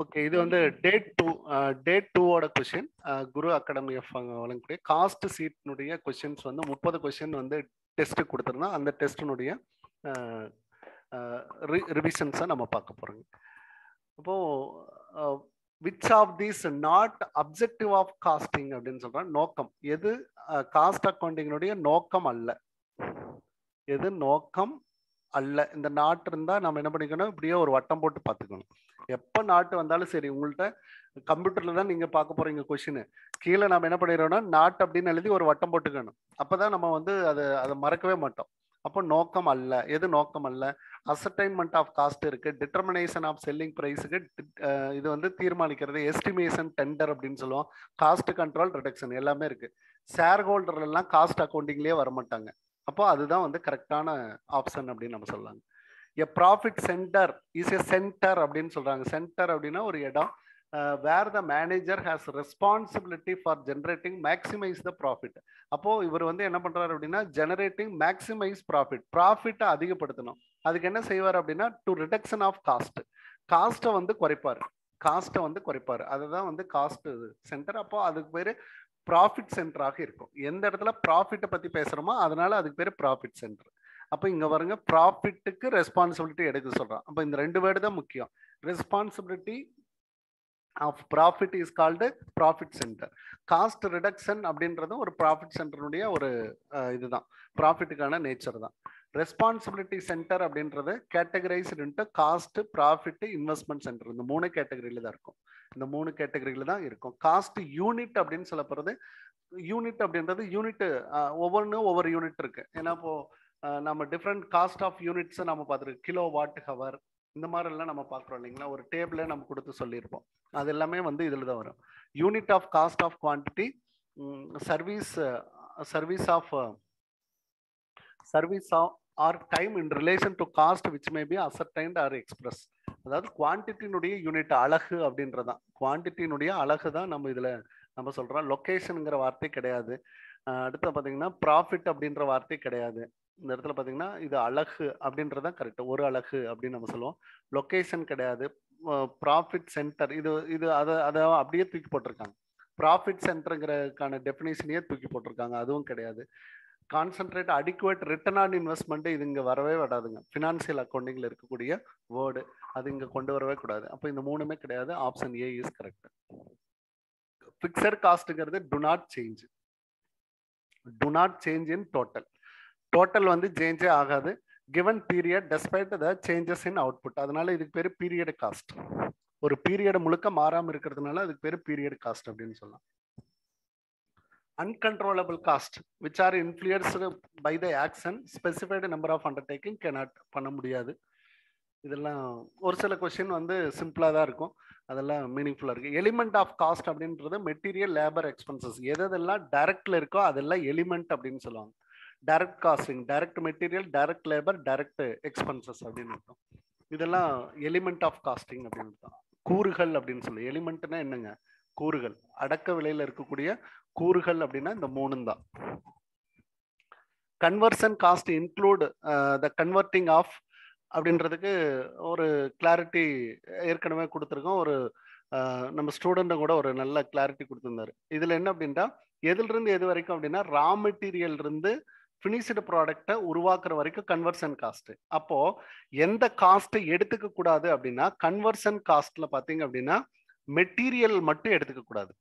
Okay இது வந்து date to date டூவோட கொஷின் குரு அகாடமி எஃப் வழங்கக்கூடிய காஸ்ட் சீட்னுடைய கொஷின்ஸ் வந்து முப்பது கொஷின் வந்து டெஸ்ட் கொடுத்துருந்தோம் அந்த டெஸ்டினுடைய ரிவிஷன்ஸை uh, uh, நம்ம பார்க்க போகிறோங்க அப்போது which of these not objective of costing அப்படின்னு சொல்கிறேன் நோக்கம். எது uh, காஸ்ட் அக்கௌண்டிங்கினுடைய நோக்கம் அல்ல. எது நோக்கம் அல்ல. இந்த நாட்டு இருந்தால் நம்ம என்ன பண்ணிக்கணும்? இப்படியே ஒரு வட்டம் போட்டு பார்த்துக்கணும். எப்போ நாட்டு வந்தாலும் சரி உங்கள்கிட்ட கம்ப்யூட்டரில் தான் நீங்கள் பார்க்க போகிறீங்க கொஷின் கீழே நம்ம என்ன பண்ணிடுறோம்னா நாட் அப்படின்னு எழுதி ஒரு வட்டம் போட்டுக்கணும். அப்போ தான் நம்ம வந்து அதை அதை மறக்கவே மாட்டோம். அப்போ நோக்கம் அல்ல. எது நோக்கம் அல்ல? அசர்டைன்மெண்ட் ஆஃப் காஸ்ட் இருக்கு. டிட்டர்மினேஷன் ஆஃப் செல்லிங் ப்ரைஸுக்கு இது வந்து தீர்மானிக்கிறது. எஸ்டிமேஷன் டெண்டர் அப்படின்னு சொல்லுவோம். காஸ்ட் கண்ட்ரோல் ரிடக்ஷன் எல்லாமே இருக்கு. ஷேர் ஹோல்டர்லாம் காஸ்ட் அக்கௌண்டிங்லேயே வரமாட்டாங்க. அப்போ அதுதான் வந்து கரெக்டான ஆப்ஷன் அப்படின்னு நம்ம சொல்லலாங்க. A profit centre is a centre அப்படின்னு சொல்றாங்க. சென்டர் அப்படின்னா ஒரு இடம். Where the manager has responsibility for generating maximise the profit அப்போ இவர் வந்து என்ன பண்றாரு அப்படின்னா ஜெனரேட்டிங் மேக்சிமைஸ் ப்ராஃபிட் ப்ராஃபிட்டை அதிகப்படுத்தணும். அதுக்கு என்ன செய்வார் அப்படின்னா டு ரிடக்ஷன் ஆஃப் காஸ்ட் காஸ்ட்டை வந்து குறைப்பார். காஸ்ட்டை வந்து குறைப்பார். அதுதான் வந்து காஸ்ட் சென்டர் அப்போ அதுக்கு பேர் ப்ராஃபிட் சென்டராக இருக்கும். எந்த இடத்துல ப்ராஃபிட்டை பற்றி பேசுகிறோமோ அதனால அதுக்கு பேர் ப்ராஃபிட் சென்டர் அப்போ இங்கே வருங்க ப்ராஃபிட்டுக்கு ரெஸ்பான்சிபிலிட்டி எடுக்க சொல்கிறான் அப்போ இந்த ரெண்டு வேர்டு தான் முக்கியம். Responsibility of profit is called profit centre cost reduction அப்படின்றது ஒரு ப்ராஃபிட் சென்டருடைய ஒரு இதுதான். ப்ராஃபிட்டுக்கான நேச்சர் தான். ரெஸ்பான்சிபிலிட்டி சென்டர் அப்படின்றது categorised cost profit investment centre இந்த மூணு கேட்டகரியில தான் இருக்கும். இந்த மூணு கேட்டகரியில தான் இருக்கும். காஸ்ட் யூனிட் அப்படின்னு சொல்லப்படுறது யூனிட் அப்படின்றது யூனிட் ஒவ்வொன்றும் ஒவ்வொரு யூனிட் இருக்கு. ஏன்னா இப்போ நம்ம டிஃப்ரெண்ட் காஸ்ட் ஆஃப் யூனிட்ஸை நம்ம பார்த்துருக்கோம். கிலோ வாட் ஹவர் இந்த மாதிரிலாம் நம்ம பார்க்குறோம் இல்லைங்களா? ஒரு டேபிளே நம்ம கொடுத்து சொல்லியிருப்போம். அது எல்லாமே வந்து இதில் தான் வரும். Unit of cost of quantity service service of service of or time in relation to cost which may be ascertained or express அதாவது குவான்டிட்டினுடைய யூனிட் அழகு அப்படின்றதான். குவான்டிட்டியினுடைய அழகு தான் நம்ம இதில் நம்ம சொல்கிறோம் லொக்கேஷனுங்கிற வார்த்தை கிடையாது. அடுத்து பார்த்தீங்கன்னா ப்ராஃபிட் அப்படின்ற வார்த்தை கிடையாது. இந்த இடத்துல பார்த்தீங்கன்னா இது அழகு அப்படின்றதான் கரெக்ட் ஒரு அழகு அப்படின்னு நம்ம சொல்லுவோம். லொக்கேஷன் கிடையாது. ப்ராஃபிட் சென்டர் இது இது அதை அதை அப்படியே தூக்கி போட்டிருக்காங்க. ப்ராஃபிட் சென்டருங்கிறதுக்கான டெஃபினேஷனையே தூக்கி போட்டிருக்காங்க. அதுவும் கிடையாது. Concentrate adequate return on investment இது இங்கே வரவே வராதுங்க. ஃபினான்சியல் அக்கௌண்டிங்கில் இருக்கக்கூடிய வேர்டு அது இங்கே கொண்டு வரவே கூடாது. அப்போ இந்த மூணுமே கிடையாது. Option A is correct fixed காஸ்ட்டுங்கிறது do not change do not change in total total வந்து சேஞ்சே ஆகாது. Given period despite the changes in output அதனால இதுக்கு பேர் பீரியட் காஸ்ட் ஒரு பீரியட் முழுக்க மாறாமல் இருக்கிறதுனால அதுக்கு பேர் பீரியட் காஸ்ட் அப்படின்னு சொல்லலாம். Uncontrollable cost which are influenced by the action specified number of undertaking cannot பண்ண முடியாது. இதெல்லாம் ஒரு சில கொஷின் வந்து சிம்பிளாக தான் இருக்கும். அதெல்லாம் மீனிங்ஃபுல்லாக இருக்குது எலிமெண்ட் ஆஃப் காஸ்ட் அப்படின்றது மெட்டீரியல் லேபர் எக்ஸ்பென்சஸ் எதெல்லாம் டைரக்டில் இருக்கோ அதெல்லாம் எலிமெண்ட் அப்படின்னு சொல்லுவாங்க. Direct costing direct material direct labour direct expenses அப்படின்னு இருக்கும் இதெல்லாம் எலிமெண்ட் ஆஃப் காஸ்டிங் அப்படின்னு இருக்கும் கூறுகள் அப்படின்னு சொல்லி. எலிமெண்ட்னா என்னங்க? கூறுகள். அடக்க விலையில் இருக்கக்கூடிய கூறுகள் அப்படின்னா இந்த மூணு தான். Conversion cost include the converting of அப்படின்றதுக்கு ஒரு கிளாரிட்டி ஏற்கனவே கொடுத்துருக்கோம். ஒரு நம்ம ஸ்டூடெண்ட்டை கூட ஒரு நல்ல கிளாரிட்டி கொடுத்துருந்தாரு. இதில் என்ன அப்படின்னா எதுலேருந்து எது வரைக்கும் அப்படின்னா ரா மெட்டீரியல் இருந்து ஃபினிஷ்டு ப்ராடக்டை உருவாக்குற வரைக்கும் கன்வர்ஷன் காஸ்ட் அப்போ எந்த காஸ்ட்டை எடுத்துக்க கூடாது அப்படின்னா கன்வர்ஷன் காஸ்ட்ல பார்த்தீங்க அப்படின்னா மெட்டீரியல் மட்டும் எடுத்துக்க கூடாது.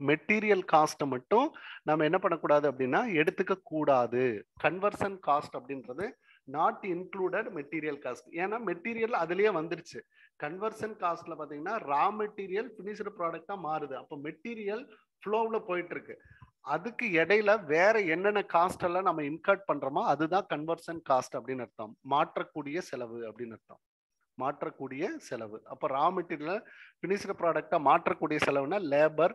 மெட்டீரியல் காஸ்ட்டை மட்டும் நம்ம என்ன பண்ணக்கூடாது அப்படின்னா எடுத்துக்க கூடாது. கன்வர்ஷன் காஸ்ட் அப்படின்றது நாட் இன்க்ளூடட் மெட்டீரியல் காஸ்ட் ஏன்னா மெட்டீரியல் அதுலயே வந்துருச்சு. கன்வர்சன் காஸ்ட்ல பாத்தீங்கன்னா ரா மெட்டீரியல் பினிஷ்டு ப்ராடக்டா மாறுது. அப்போ மெட்டீரியல் ஃப்ளோவில் போயிட்டு இருக்கு அதுக்கு இடையில வேற என்னென்ன காஸ்ட் எல்லாம் நம்ம இன்கர்ட் பண்றோமோ அதுதான் கன்வர்சன் காஸ்ட் அப்படின்னு அர்த்தம். மாற்றக்கூடிய செலவு அப்படின்னு அர்த்தம். மாற்றக்கூடிய செலவு. அப்போ ரா மெட்டீரியல் பினிஷ்டு ப்ராடக்டா மாற்றக்கூடிய செலவுனா லேபர்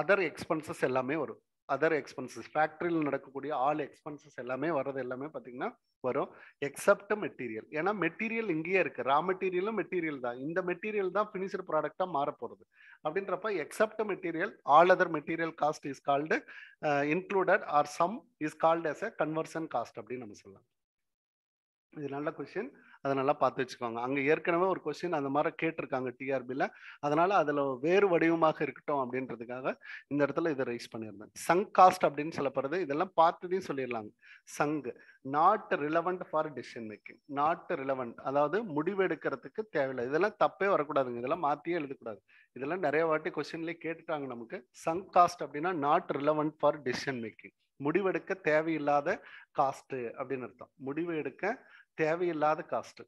அதர் எக்ஸ்பென்சஸ் எல்லாமே வரும். அதர் எக்ஸ்பென்சஸ் ஃபேக்ட்ரியில் நடக்கக்கூடிய ஆல் எக்ஸ்பென்சஸ் எல்லாமே வர்றது எல்லாமே பார்த்தீங்கன்னா வரும். எக்ஸப்ட் மெட்டீரியல் ஏன்னா மெட்டீரியல் இங்கேயே இருக்கு. ரா மெட்டீரியலும் மெட்டீரியல் தான். இந்த மெட்டீரியல் தான் ஃபினிஷ்டு ப்ராடக்டாக மாற போகிறது அப்படின்றப்ப except material all other material cost is called included or sum is called as a conversion cost அப்படின்னு நம்ம சொல்லலாம். இது நல்ல கொஸ்டின் அதை நல்லா பார்த்து வச்சுக்கோங்க அங்கே ஏற்கனவே ஒரு கொஸ்டின் அந்த மாதிரி கேட்டிருக்காங்க டிஆர்பியில் அதனால அதில் வேறு வடிவமாக இருக்கட்டும் அப்படின்றதுக்காக இந்த இடத்துல இதை ரைஸ் பண்ணியிருந்தேன். சங் காஸ்ட் அப்படின்னு சொல்லப்படுறது இதெல்லாம் பார்த்துதையும் சொல்லிடலாங்க. Sunk not relevant for decision making not relevant அதாவது முடிவெடுக்கிறதுக்கு தேவையில்லை. இதெல்லாம் தப்பே வரக்கூடாதுங்க. இதெல்லாம் மாற்றியே எழுதக்கூடாது. இதெல்லாம் நிறைய வாட்டி கொஸ்டின்லேயே கேட்டுட்டாங்க நமக்கு. சங் காஸ்ட் அப்படின்னா not relevant for decision making முடிவெடுக்க தேவையில்லாத காஸ்ட் அப்படின்னு அர்த்தம். முடிவு எடுக்க தேவையில்லாத காஸ்ட்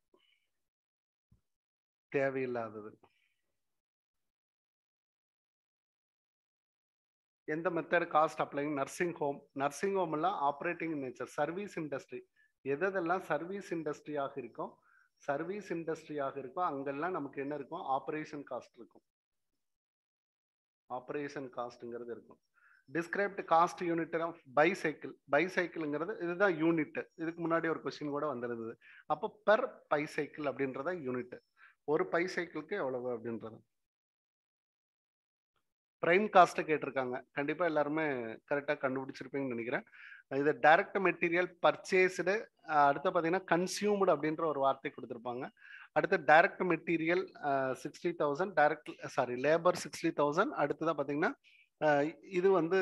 தேவையில்லாதது. எந்த method cost applying nursing home nursing home எல்லாம் ஆப்ரேட்டிங் நேச்சர் சர்வீஸ் இண்டஸ்ட்ரி எதெல்லாம் சர்வீஸ் இண்டஸ்ட்ரியாக இருக்கும் சர்வீஸ் இண்டஸ்ட்ரியாக இருக்கோ அங்கெல்லாம் நமக்கு என்ன இருக்கும்? ஆப்ரேஷன் காஸ்ட் இருக்கும். ஆப்ரேஷன் காஸ்ட்ங்கிறது இருக்கும். Described cost unit of bicycle பைசைக்கிள்ங்கிறது இதுதான் யூனிட் இதுக்கு முன்னாடி ஒரு கொஸ்டின் கூட வந்திருந்தது. அப்போ பெர் பைசைக்கிள் அப்படின்றத யூனிட் ஒரு பைசைக்கிளுக்கு எவ்வளவு அப்படின்றது? பிரைம் காஸ்ட்டை கேட்டிருக்காங்க. கண்டிப்பாக எல்லாருமே கரெக்டாக கண்டுபிடிச்சிருப்பீங்கன்னு நினைக்கிறேன். இது டைரக்ட் மெட்டீரியல் பர்ச்சேஸ்டு அடுத்து பார்த்தீங்கன்னா கன்சியூம்டு அப்படின்ற ஒரு வார்த்தை கொடுத்துருப்பாங்க. அடுத்து direct material sixty thousand direct sorry labour sixty thousand அடுத்ததான் பார்த்தீங்கன்னா இது வந்து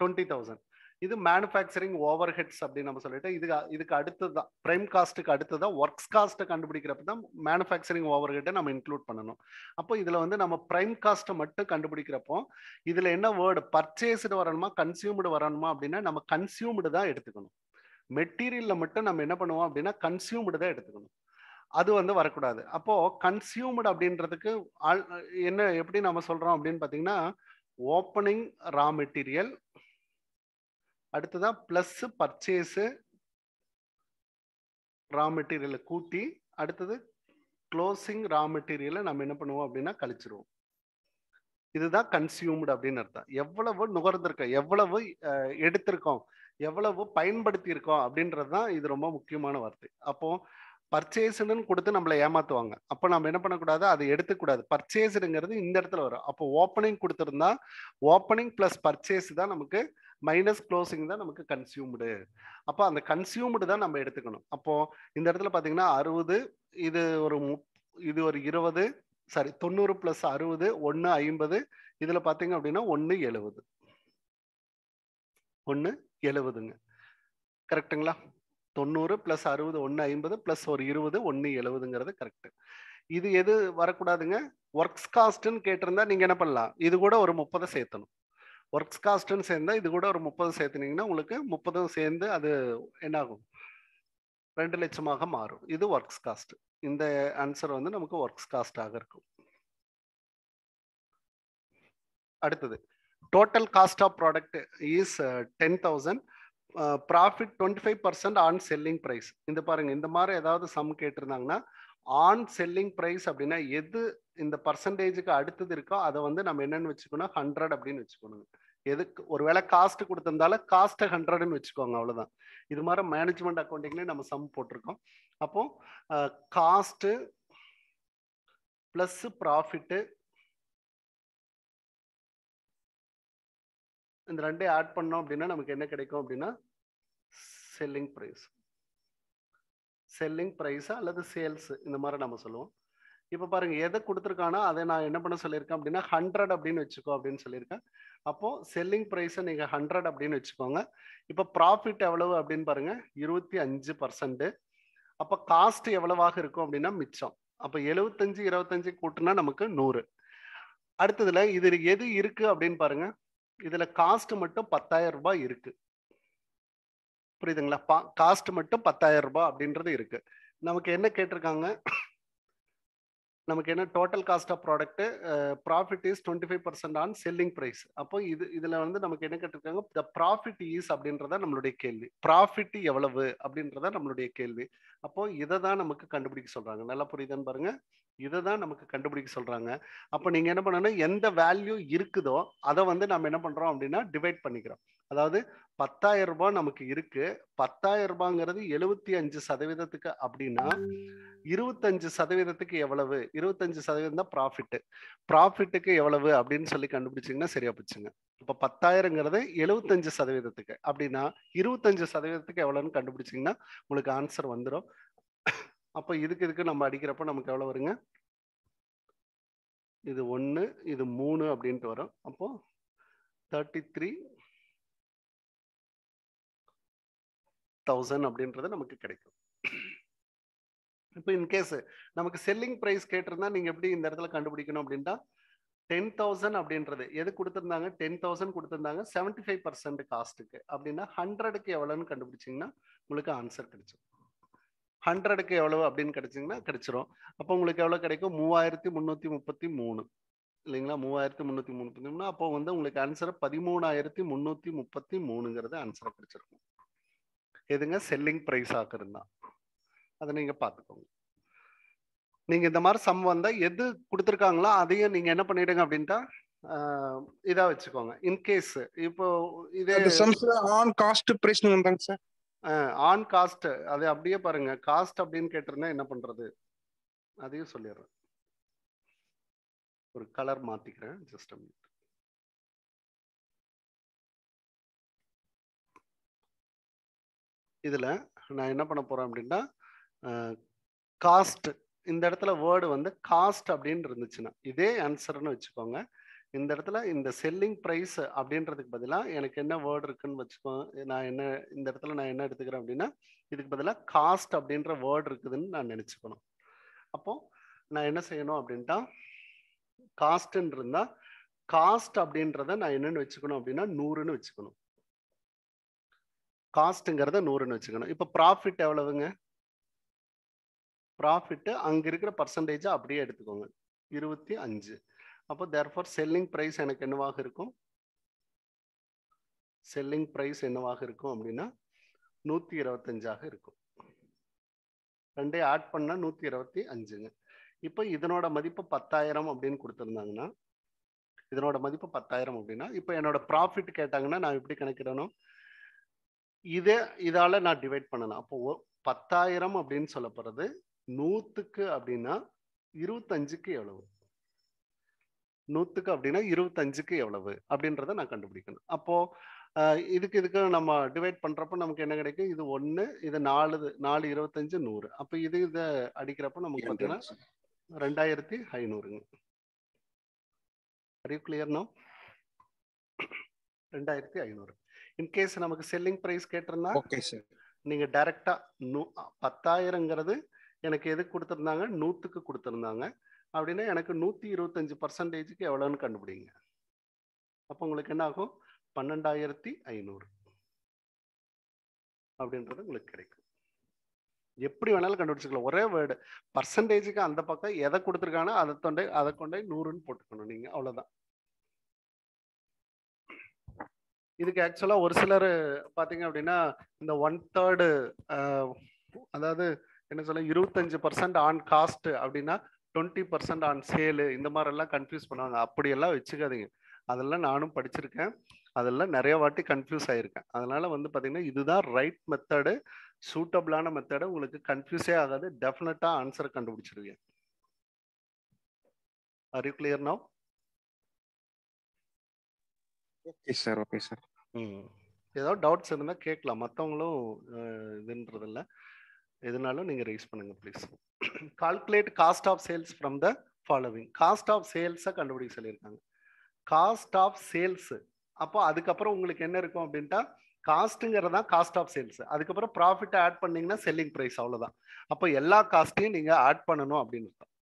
டுவெண்ட்டி தௌசண்ட் இது மேனுஃபேக்சரிங் ஓவர் ஹெட்ஸ் அப்படின்னு நம்ம சொல்லிட்டு இதுக்கு இதுக்கு அடுத்தது தான் பிரைம் காஸ்ட்டுக்கு அடுத்து தான் ஒர்க்ஸ் காஸ்ட்டை கண்டுபிடிக்கிறப்ப தான் மேனுஃபேக்சரிங் ஓவர் ஹெட்டை நம்ம இன்க்ளூட் பண்ணணும். அப்போ இதில் வந்து நம்ம பிரைம் காஸ்ட்டை மட்டும் கண்டுபிடிக்கிறப்போ இதில் என்ன வேர்டு பர்ச்சேஸ்டு வரணுமா கன்சியூம்டு வரணுமா அப்படின்னா நம்ம கன்சியூம்டு தான் எடுத்துக்கணும். மெட்டீரியலில் மட்டும் நம்ம என்ன பண்ணுவோம் அப்படின்னா கன்சியூம்டு தான் எடுத்துக்கணும். அது வந்து வரக்கூடாது. அப்போ கன்சியூம்டு அப்படின்றதுக்கு என்ன எப்படி நம்ம சொல்றோம் அப்படின்னு பார்த்தீங்கன்னா ஓப்பனிங் ரா மெட்டீரியல் அடுத்ததான் ப்ளஸ் பர்ச்சேஸு ரா மெட்டீரியலை கூட்டி அடுத்தது க்ளோசிங் ரா மெட்டீரியலை நம்ம என்ன பண்ணுவோம் அப்படின்னா கழிச்சிருவோம். இதுதான் கன்சியூம்டு அப்படின்னு அர்த்தம். எவ்வளவு நுகர்ந்திருக்கோம் எவ்வளவு எடுத்திருக்கோம் எவ்வளவு பயன்படுத்தி இருக்கோம் அப்படின்றது தான் இது ரொம்ப முக்கியமான வார்த்தை. அப்போ பர்ச்சேஸ்டுன்னு கொடுத்து நம்மளை ஏமாத்துவாங்க. அப்போ நம்ம என்ன பண்ணக்கூடாது? அதை எடுத்துக்கூடாது. பர்ச்சேஸ்டுங்கிறது இந்த இடத்துல வரும். அப்போ ஓப்பனிங் கொடுத்துருந்தா ஓப்பனிங் பிளஸ் பர்ச்சேஸ் தான் நமக்கு மைனஸ் க்ளோசிங் தான் நமக்கு கன்சியூம்டு அப்போ அந்த கன்சியூம்டு தான் நம்ம எடுத்துக்கணும். அப்போ இந்த இடத்துல பார்த்தீங்கன்னா அறுபது இது ஒரு இது ஒரு இருபது சாரி தொண்ணூறு பிளஸ் அறுபது ஒன்று ஐம்பது இதில் பார்த்தீங்க அப்படின்னா ஒன்று எழுபது. ஒன்று எழுபதுங்க. கரெக்டுங்களா தொண்ணூறு பிளஸ் அறுபது ஒன்று ஐம்பது பிளஸ் ஒரு இருபது ஒன்று எழுபதுங்கிறது கரெக்டு இது எது வரக்கூடாதுங்க? ஒர்க்ஸ் காஸ்ட்னு கேட்டிருந்தா நீங்கள் என்ன பண்ணலாம்? இது கூட ஒரு முப்பதை சேர்த்தணும். ஒர்க்ஸ் காஸ்ட்னு சேர்ந்தா இது கூட ஒரு முப்பது சேர்த்துனீங்கன்னா உங்களுக்கு முப்பதும் சேர்ந்து அது என்னாகும்? ரெண்டு லட்சமாக மாறும். இது ஒர்க்ஸ் காஸ்ட் இந்த ஆன்சர் வந்து நமக்கு ஒர்க்ஸ் காஸ்டாக இருக்கும். அடுத்தது total cost of product is ten thousand profit twenty five percent on selling price இந்த பாருங்க இந்த மாதிரி ஏதாவது சம் கேட்டிருந்தாங்கன்னா ஆன் செல்லிங் ப்ரைஸ் அப்படின்னா எது இந்த பர்சன்டேஜுக்கு அடுத்தது இருக்கோ அதை வந்து நம்ம என்னன்னு வச்சுக்கணும் ஹண்ட்ரட் அப்படின்னு வச்சுக்கணும் எதுக்கு ஒருவேளை காஸ்ட் கொடுத்திருந்தாலும் காஸ்ட்டை ஹண்ட்ரட்னு வச்சுக்கோங்க அவ்வளோதான் இது மாதிரி மேனேஜ்மெண்ட் அக்கௌண்டிங்லேயே நம்ம சம் போட்டிருக்கோம். அப்போ காஸ்ட்டு ப்ளஸ் ப்ராஃபிட்டு இந்த ரெண்டையும் ஆட் பண்ணோம் அப்படின்னா நமக்கு என்ன கிடைக்கும் அப்படின்னா செல்லிங் ப்ரைஸ் செல்லிங் ப்ரைஸ் அல்லது சேல்ஸ் இந்த மாதிரி நம்ம சொல்லுவோம். இப்போ பாருங்க எதை கொடுத்துருக்கானோ அதை நான் என்ன பண்ண சொல்லியிருக்கேன் அப்படின்னா ஹண்ட்ரட் அப்படின்னு வச்சுக்கோ அப்படின்னு சொல்லியிருக்கேன். அப்போ செல்லிங் ப்ரைஸை நீங்க ஹண்ட்ரட் அப்படின்னு வச்சுக்கோங்க. இப்போ ப்ராஃபிட் எவ்வளவு அப்படின்னு பாருங்க இருபத்தி அஞ்சு பர்சன்ட் அப்போ காஸ்ட் எவ்வளவாக இருக்கும் அப்படின்னா மிச்சம். அப்போ எழுபத்தஞ்சு இருபத்தஞ்சு கூட்டுனா நமக்கு நூறு. அடுத்ததுல இது எது இருக்கு அப்படின்னு பாருங்க இதுல காஸ்ட் மட்டும் பத்தாயிரம் ரூபாய் இருக்கு. புரியுதுங்களா? பா காஸ்ட் மட்டும் பத்தாயிரம் ரூபாய் அப்படின்றது இருக்கு. நமக்கு என்ன கேட்டிருக்காங்க? நமக்கு என்ன total cost of product profit is twenty five percent on selling price அப்போ இது இதுல வந்து நமக்கு என்ன கேட்டிருக்காங்க? த ப்ராஃபிட் ஈஸ் அப்படின்றத நம்மளுடைய கேள்வி. ப்ராஃபிட் எவ்வளவு அப்படின்றத நம்மளுடைய கேள்வி. அப்போ இதை தான் நமக்கு கண்டுபிடிக்க சொல்றாங்க. நல்லா புரியுதுன்னு பாருங்க. இதை தான் நமக்கு கண்டுபிடிக்க சொல்றாங்க. அப்போ நீங்க என்ன பண்ணணும்? எந்த வேல்யூ இருக்குதோ அதை வந்து நம்ம என்ன பண்றோம் அப்படின்னா டிவைட் பண்ணிக்கிறோம். அதாவது பத்தாயிரம் ரூபாய் நமக்கு இருக்கு. பத்தாயிரம் ரூபாங்கிறது எழுபத்தி அஞ்சு சதவீதத்துக்கு அப்படின்னா இருபத்தஞ்சு சதவீதத்துக்கு எவ்வளவு? இருபத்தஞ்சு சதவீதம் தான் ப்ராஃபிட் ப்ராஃபிட்டுக்கு எவ்வளவு அப்படின்னு சொல்லி கண்டுபிடிச்சிங்கன்னா சரியா போச்சுங்க. இப்போ பத்தாயிரங்கிறது எழுபத்தஞ்சு சதவீதத்துக்கு. அப்படின்னா இருபத்தஞ்சு சதவீதத்துக்கு எவ்வளோன்னு கண்டுபிடிச்சிங்கன்னா உங்களுக்கு ஆன்சர் வந்துடும் அப்போ இதுக்கு இதுக்கு நம்ம அடிக்கிறப்ப நமக்கு எவ்வளோ வருங்க? இது ஒன்று இது மூணு அப்படின்ட்டு வரும். அப்போ தேர்ட்டி த்ரீ தௌசண்ட் அப்படின்றது நமக்கு கிடைக்கும். இப்போ இன்கேஸ் நமக்கு செல்லிங் ப்ரைஸ் கேட்டிருந்தா நீங்கள் எப்படி இந்த இடத்துல கண்டுபிடிக்கணும் அப்படின்ட்டா? டென் தௌசண்ட் அப்படின்றது. எது கொடுத்துருந்தாங்க? டென் தௌசண்ட் கொடுத்துருந்தாங்க. செவன்ட்டி ஃபைவ் பர்சன்ட் காஸ்ட்டுக்கு அப்படின்னா ஹண்ட்ரடுக்கு எவ்வளோன்னு கண்டுபிடிச்சிங்கன்னா உங்களுக்கு ஆன்சர் கிடைச்சிடும் ஹண்ட்ரடுக்கு எவ்வளவு அப்படின்னு கிடைச்சிங்கன்னா கிடைச்சிரும். அப்போ உங்களுக்கு எவ்வளோ கிடைக்கும்? மூவாயிரத்தி முந்நூற்றி முப்பத்தி மூணு. இல்லைங்களா? மூவாயிரத்தி முந்நூற்றி முப்பத்தி மூணு அப்போ வந்து உங்களுக்கு ஆன்சர் பதிமூணாயிரத்தி முந்நூற்றி முப்பத்தி மூணுங்கிறது ஆன்சர் கிடைச்சிருக்கும். எதுங்க? செல்லிங் ப்ரைஸ் ஆக்குறதுனா அதை நீங்க பார்த்துக்கோங்க. நீங்க இந்த மாதிரி சம் வந்தா எது கொடுத்துருக்காங்களோ அதையும் நீங்க என்ன பண்ணிடுங்க அப்படின்ட்டா ஆஹ் இதா வச்சுக்கோங்க. இன்கேஸ் இப்போ இதே ஆன் காஸ்ட் பிரைஸ் வந்தாங்க சார் ஆன் காஸ்ட் அது அப்படியே பாருங்க. காஸ்ட் அப்படின்னு கேட்டிருந்தா என்ன பண்றது? அதையும் சொல்லிடுறேன். ஒரு கலர் மாத்திக்கிறேன் ஜஸ்ட் இதுல நான் என்ன பண்ண போறேன் அப்படின்னா காஸ்ட் இந்த இடத்துல வேர்டு வந்து காஸ்ட் அப்படின்னு இருந்துச்சுன்னா இதே ஆன்சர்னு வச்சுக்கோங்க. இந்த இடத்துல இந்த செல்லிங் ப்ரைஸ் அப்படின்றதுக்கு பதிலாக எனக்கு என்ன வேர்டு இருக்குன்னு வச்சுக்கோ நான் என்ன இந்த இடத்துல நான் என்ன எடுத்துக்கிறேன் அப்படின்னா இதுக்கு பதிலாக காஸ்ட் அப்படின்ற வேர்டு இருக்குதுன்னு நான் நினச்சிக்கணும். அப்போ நான் என்ன செய்யணும் அப்படின்ட்டா காஸ்ட்ன்னு இருந்தா காஸ்ட் அப்படின்றத நான் என்னன்னு வச்சுக்கணும் அப்படின்னா நூறுன்னு வச்சுக்கணும். காஸ்ட்டுங்கிறத நூறுன்னு வச்சுக்கணும். இப்போ ப்ராஃபிட் எவ்வளவுங்க? ப்ராஃபிட்டு அங்கே இருக்கிற பர்சன்டேஜை அப்படியே எடுத்துக்கோங்க. இருபத்தி அஞ்சு. அப்போ தேர்ஃபார் செல்லிங் ப்ரைஸ் எனக்கு என்னவாக இருக்கும்? செல்லிங் ப்ரைஸ் என்னவாக இருக்கும் அப்படின்னா நூற்றி இருபத்தஞ்சாக இருக்கும். ரெண்டே ஆட் பண்ணால் நூற்றி இருபத்தி அஞ்சுங்க. இப்போ இதனோட மதிப்பு பத்தாயிரம் அப்படின்னு கொடுத்துருந்தாங்கன்னா இதனோட மதிப்பு பத்தாயிரம் அப்படின்னா இப்போ என்னோட ப்ராஃபிட் கேட்டாங்கன்னா நான் எப்படி கணக்கிடணும்? இதே இதால் நான் டிவைட் பண்ணலாம். அப்போ பத்தாயிரம் அப்படின்னு சொல்ல நூற்றுக்கு அப்படின்னா இருபத்தஞ்சுக்கு எவ்வளவு? நூத்துக்கு அப்படின்னா இருபத்தஞ்சுக்கு எவ்வளவு? அப்படின்றத நான் கண்டுபிடிக்கணும். அப்போ இதுக்கு இதுக்கு நம்ம டிவைட் பண்றப்ப நமக்கு என்ன கிடைக்கும்? இது ஒண்ணு இது நாலு நாலு இருபத்தஞ்சு நூறு. அப்ப இது இதை அடிக்கிறப்ப நமக்கு பார்த்தீங்கன்னா ரெண்டாயிரத்தி ஐநூறுங்க. அறிவு கிளியர் நோ ரெண்டாயிரத்தி ஐநூறு. இன்கேஸ் நமக்கு செல்லிங் ப்ரைஸ் கேட்டிருந்தா ஓகே சார் நீங்க டைரக்டா நூ பத்தாயிரங்கிறது எனக்கு எதுக்கு கொடுத்துருந்தாங்க? நூத்துக்கு கொடுத்துருந்தாங்க. அப்படின்னா எனக்கு நூற்றி இருபத்தஞ்சு பர்சன்டேஜுக்கு எவ்வளோன்னு கண்டுபிடிங்க. அப்போ உங்களுக்கு என்ன ஆகும்? பன்னெண்டாயிரத்தி ஐநூறு. அப்படின்றது உங்களுக்கு கிடைக்கும். எப்படி வேணாலும் கண்டுபிடிச்சிக்கலாம். ஒரே வேர்டு பர்சன்டேஜுக்கு அந்த பக்கம் எதை கொடுத்துருக்கானோ அதை தொண்டை அதை கொண்டே நூறுன்னு போட்டுக்கணும் நீங்கள் அவ்வளோதான் இதுக்கு ஆக்சுவலாக ஒரு சிலர் பார்த்தீங்க அப்படின்னா இந்த ஒன் தேர்டு அதாவது என்ன சொல்ல இருபத்தஞ்சு பர்சன்ட் ஆன் காஸ்ட் அப்படின்னா டுவெண்ட்டி பர்சன்ட் ஆன் சேலு இந்த மாதிரி எல்லாம் கன்ஃபியூஸ் பண்ணுவாங்க. அப்படியெல்லாம் வச்சுக்காதீங்க. அதெல்லாம் நானும் படிச்சிருக்கேன். அதெல்லாம் நிறைய வாட்டி கன்ஃபியூஸ் ஆயிருக்கேன். அதனால வந்து பாத்தீங்கன்னா இதுதான் ரைட் மெத்தடு சூட்டபிளான மெத்தடு உங்களுக்கு கன்ஃபியூஸே ஆகாது. டெஃபினட்டா answer கண்டுபிடிச்சிருவீங்க. Are you clear no okay sir okay sir ம். ஏதாவது டவுட்ஸ் இருந்தால் கேட்கலாம். மற்றவங்களும் இதுன்றதில்ல. எதுனாலும் நீங்கள் ரைஸ் பண்ணுங்க please calculate cost of sales from the following cost of சேல்ஸை கண்டுபிடிக்க சொல்லியிருக்காங்க. காஸ்ட் ஆஃப் சேல்ஸ் அப்போ அதுக்கப்புறம் உங்களுக்கு என்ன இருக்கும் அப்படின்ட்டா காஸ்ட்டுங்கிறது தான் காஸ்ட் ஆஃப் சேல்ஸ் அதுக்கப்புறம் ப்ராஃபிட் ஆட் பண்ணீங்கன்னா செல்லிங் ப்ரைஸ் அவ்வளோதான் அப்போ எல்லா காஸ்ட்டையும் நீங்கள் ஆட் பண்ணணும் அப்படின்னு அர்த்தம்.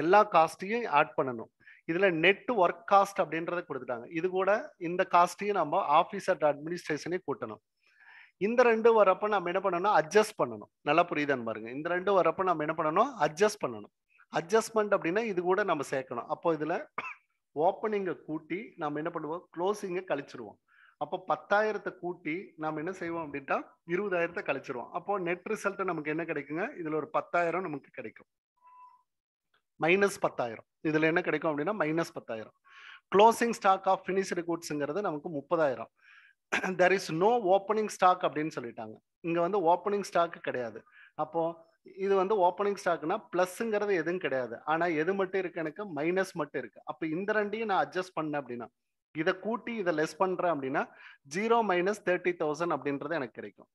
எல்லா காஸ்ட்டையும் ஆட் பண்ணணும். இதில் நெட் ஒர்க் காஸ்ட் அப்படின்றத கொடுத்துட்டாங்க. இது கூட இந்த காஸ்ட்டையும் நம்ம ஆஃபீஸ் அட் அட்மினிஸ்ட்ரேஷனே கூட்டணும். இந்த ரெண்டு வரப்ப நம்ம என்ன பண்ணணும்? அட்ஜஸ்ட் பண்ணணும். நல்லா புரியுதான்னு பாருங்க. இந்த ரெண்டு வரப்ப நம்ம என்ன பண்ணணும்? அட்ஜஸ்ட் பண்ணணும். அட்ஜஸ்ட்மெண்ட் அப்படின்னா இது கூட நம்ம சேர்க்கணும். அப்போ இதுல ஓப்பனிங்கை கூட்டி நம்ம என்ன பண்ணுவோம்? க்ளோசிங்கை கழிச்சிருவோம். அப்போ பத்தாயிரத்தை கூட்டி நம்ம என்ன செய்வோம் அப்படின்ட்டா? இருபதாயிரத்தை கழிச்சிருவோம். அப்போ நெட் ரிசல்ட் நமக்கு என்ன கிடைக்குங்க? இதுல ஒரு பத்தாயிரம் நமக்கு கிடைக்கும். மைனஸ் பத்தாயிரம். இதுல என்ன கிடைக்கும் அப்படின்னா? மைனஸ் பத்தாயிரம். க்ளோசிங் ஸ்டாக் ஆஃப் ஃபினிஷ்டு கூட்ஸுங்கிறது நமக்கு முப்பதாயிரம். There is no opening stock அப்படின்னு சொல்லிட்டாங்க. இங்கே வந்து ஓப்பனிங் ஸ்டாக்கு கிடையாது. அப்போது இது வந்து ஓப்பனிங் ஸ்டாக்னா ப்ளஸ்ஸுங்கிறது எதுவும் கிடையாது. ஆனால் எது மட்டும் இருக்கு எனக்கு? மைனஸ் மட்டும் இருக்குது அப்போ இந்த ரெண்டையும் நான் அட்ஜஸ்ட் பண்ணேன் அப்படின்னா இதை கூட்டி இதை லெஸ் பண்ணுறேன் அப்படின்னா ஜீரோ மைனஸ் தேர்ட்டி தௌசண்ட் அப்படின்றது எனக்கு கிடைக்கும்.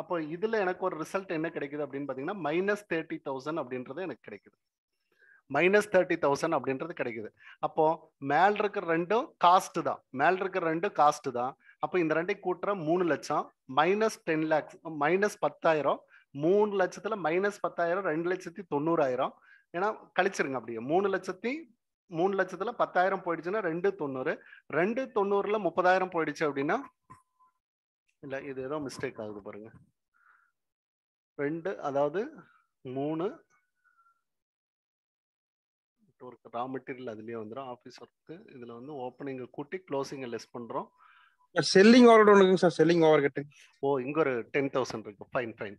அப்போ இதில் எனக்கு ஒரு ரிசல்ட் என்ன கிடைக்குது அப்படின்னு பார்த்தீங்கன்னா மைனஸ் தேர்ட்டி தௌசண்ட் அப்படின்றது எனக்கு கிடைக்குது. மைனஸ் தேர்ட்டி தௌசண்ட் அப்படின்றது கிடைக்குது. அப்போ மேல் இருக்கிற ரெண்டும் காஸ்ட் தான். மேல் இருக்கிற ரெண்டும் காஸ்ட் தான். அப்போ இந்த ரெண்டையும் கூட்டுற மூணு லட்சம் மைனஸ் டென் லேக்ஸ் மைனஸ் பத்தாயிரம் மூணு லட்சத்துல மைனஸ் பத்தாயிரம் ரெண்டு லட்சத்தி தொண்ணூறாயிரம். ஏன்னா கழிச்சிருங்க அப்படியே. மூணு லட்சத்தி மூணு லட்சத்துல பத்தாயிரம் போயிடுச்சுன்னா ரெண்டு தொண்ணூறு. ரெண்டு தொண்ணூறுல முப்பதாயிரம் போயிடுச்சு அப்படின்னா இல்ல இது ஏதோ மிஸ்டேக் ஆகுது பாருங்க. ரெண்டு அதாவது மூணு ஒர்க் ரா மெட்டீரியல் அதுலயே வந்துடும் ஆஃபீஸ் ஒர்க்கு இதுல வந்து ஓப்பனிங் கூட்டி க்ளோசிங் லெஸ் பண்றோம். செல்லிங் ஓவர் ஒன்றுங்க சார் செல்லிங் ஓவர் கட்டு. ஓ இங்க ஒரு டென் தௌசண்ட் இருக்கு. ஃபைன் ஃபைன்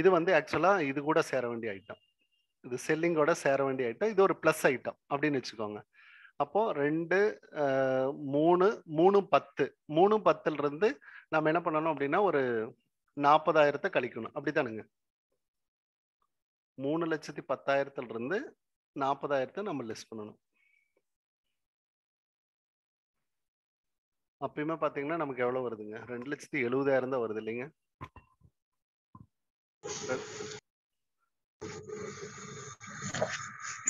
இது வந்து ஆக்சுவலா இது கூட சேர வேண்டிய ஐட்டம் இது செல்லிங்கோட சேர வேண்டிய ஐட்டம் இது ஒரு ப்ளஸ் ஐட்டம் அப்படின்னு வச்சுக்கோங்க. அப்போ ரெண்டு மூணு மூணு பத்து. மூணு பத்துல இருந்து நம்ம என்ன பண்ணணும் அப்படின்னா ஒரு நாற்பதாயிரத்தை கழிக்கணும். அப்படித்தானுங்க. மூணு லட்சத்தி பத்தாயிரத்துல இருந்து நாற்பதாயிரத்தை நம்ம லெஸ் பண்ணணும். அப்பயுமே பாத்தீங்கன்னா நமக்கு எவ்வளவு வருதுங்க? ரெண்டு லட்சத்தி எழுபதாயிரம் தான் வருது இல்லைங்க?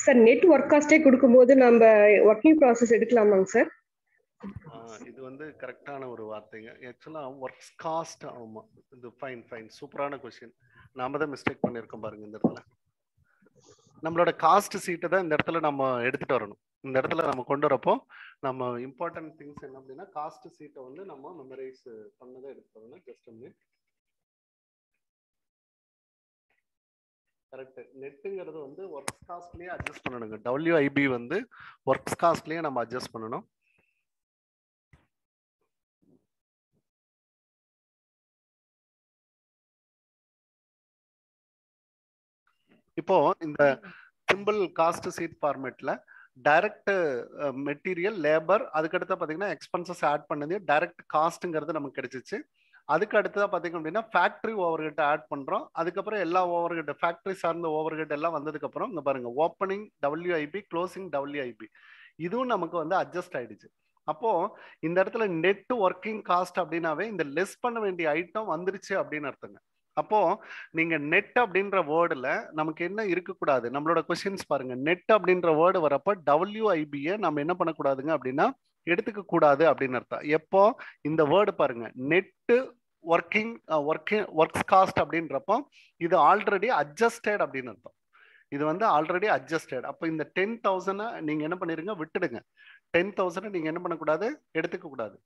சார் நெட் ஒர்க் காஸ்டே கொடுக்கும்போது நம்ம ஒர்க்கிங் ப்ராசஸ் எடுக்கலாமாங்க சார் இது வந்து கரெக்டான ஒரு வார்த்தைங்க. ஆக்சுவலா ஒர்க்ஸ் காஸ்ட் ஆமா. இது ஃபைன் ஃபைன் சூப்பரான கொஸ்டின் நாம தான் மிஸ்டேக் பண்ணியிருக்கோம் பாருங்க இந்த இடத்துல. நம்மளோட காஸ்ட் சீட்டை தான் இந்த இடத்துல நம்ம எடுத்துட்டு வரணும். இந்த இடத்துல நம்ம கொண்டு வரப்போ நம்ம இம்பார்ட்டன்ட் திங்ஸ் என்ன அப்படின்னா காஸ்ட் சீட்டை வந்து நம்ம மெமரைஸ் பண்ணதை எடுத்துட்டு வரணும். ஜஸ்ட் மினிட் கரெக்ட் நெட்டுங்கிறது வந்து ஒர்க்ஸ் காஸ்ட்லயே அட்ஜஸ்ட் பண்ணணுங்க. டபிள்யூஐபி வந்து ஒர்க்ஸ் காஸ்ட்லயே நம்ம அட்ஜஸ்ட் பண்ணணும். இப்போ இந்த சிம்பிள் காஸ்ட் சீட் ஃபார்மேட்ல டைரக்ட் மெட்டீரியல் லேபர் அதுக்கடுத்து பார்த்தீங்கன்னா எக்ஸ்பென்சஸ் ஆட் பண்ணது டைரக்ட் காஸ்ட்டுங்கிறது நமக்கு கிடைச்சிச்சு. அதுக்கு அடுத்ததா பார்த்தீங்க அப்படின்னா ஃபேக்ட்ரி ஓவர்ஹெட் ஆட் பண்றோம். அதுக்கப்புறம் எல்லா ஓவர்ஹெட் ஃபேக்ட்ரி சார்ந்த ஓவர்ஹெட் எல்லாம் வந்ததுக்கு அப்புறம் இங்க பாருங்க ஓப்பனிங் டபிள்யூஐபி க்ளோசிங் டபிள்யூஐபி இதுவும் நமக்கு வந்து அட்ஜஸ்ட் ஆயிடுச்சு. அப்போ இந்த இடத்துல நெட் ஒர்க்கிங் காஸ்ட் அப்படின்னாவே இந்த லெஸ் பண்ண வேண்டிய ஐட்டம் வந்துருச்சு அப்படின்னு அர்த்தங்க. அப்போ நீங்க நெட் அப்படின்ற வேர்டுல நமக்கு என்ன இருக்கக்கூடாது? நம்மளோட கொஸ்டின்ஸ் பாருங்க. நெட் அப்படின்ற வேர்டு வரப்ப டபிள்யூஐபியை நம்ம என்ன பண்ணக்கூடாதுங்க அப்படின்னா எடுத்துக்க கூடாது அப்படின்னு அர்த்தம். எப்போ? இந்த வேர்டு பாருங்க. Net working working works cost அப்படின்றப்போ இது ஆல்ரெடி அட்ஜஸ்டட் அப்படின்னு அர்த்தம். இது வந்து ஆல்ரெடி அட்ஜஸ்டட் அப்போ இந்த டென் தௌசண்டை நீங்கள் என்ன பண்ணிடுங்க விட்டுடுங்க. டென் தௌசண்டை நீங்கள் என்ன பண்ணக்கூடாது? எடுத்துக்க கூடாது.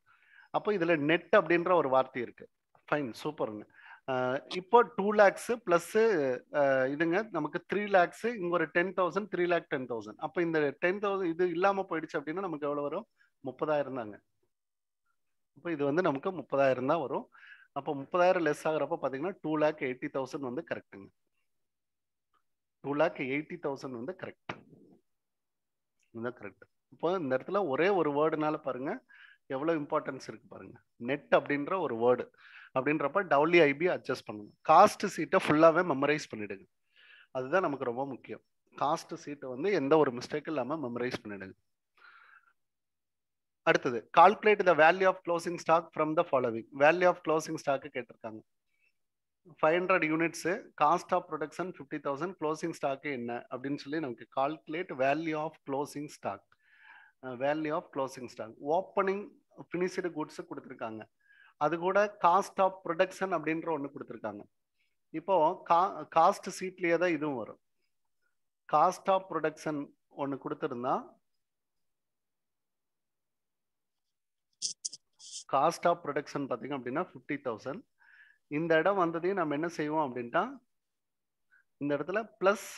அப்போ இதில் நெட் அப்படின்ற ஒரு வார்த்தை இருக்குது ஃபைன் சூப்பருங்க இப்போ டூ லேக்ஸ் பிளஸ் இதுங்க நமக்கு த்ரீ லேக்ஸ் இங்க ஒரு ten thousand three lakh ten thousand அப்போ இந்த டென் தௌசண்ட் இது இல்லாம போயிடுச்சு அப்படின்னா நமக்கு எவ்வளவு வரும்? முப்பதாயிரம் தாங்க. இப்போ இது வந்து நமக்கு முப்பதாயிரம் தான் வரும். அப்போ முப்பதாயிரம் லெஸ் ஆகுறப்ப பாத்தீங்கன்னா டூ லேக் எயிட்டி தௌசண்ட் வந்து கரெக்டுங்க டூ லேக் எயிட்டி தௌசண்ட் வந்து கரெக்ட் இதுதான் கரெக்ட் இப்போ இந்த இடத்துல ஒரே ஒரு வேர்டுனால பாருங்க. எவ்வளவு இம்பார்ட்டன்ஸ் இருக்கு பாருங்க. நெட் அப்படின்ற ஒரு வேர்டு அப்படின்றப்ப டபிள்யூஐபி அட்ஜஸ்ட் பண்ணணும். காஸ்ட் சீட்டை ஃபுல்லாகவே மெமரைஸ் பண்ணிடுங்க. அதுதான் நமக்கு ரொம்ப முக்கியம். காஸ்ட் சீட்டை வந்து எந்த ஒரு மிஸ்டேக் இல்லாமல் மெமரைஸ் பண்ணிடுங்க. அடுத்தது calculate the value of closing stock from the following value of closing stock கேட்டிருக்காங்க. Five hundred units cost of production fifty thousand closing stock என்ன? அப்படின்னு சொல்லி நமக்கு calculate value of closing stock value of closing stock opening finished goods கொடுத்துருக்காங்க. அது கூட cost of production அப்படின்ற ஒன்று கொடுத்துருக்காங்க. இப்போ கா காஸ்ட் சீட்லேயே தான் இதுவும் வரும். காஸ்ட் ஆஃப் ப்ரொடக்ஷன் ஒன்று கொடுத்துருந்தா காஸ்ட் ஆஃப் ப்ரொடக்ஷன் பார்த்தீங்க அப்படின்னா ஃபிஃப்டி தௌசண்ட் இந்த இடம் வந்ததையும் நம்ம என்ன செய்வோம் அப்படின்ட்டா இந்த இடத்துல plus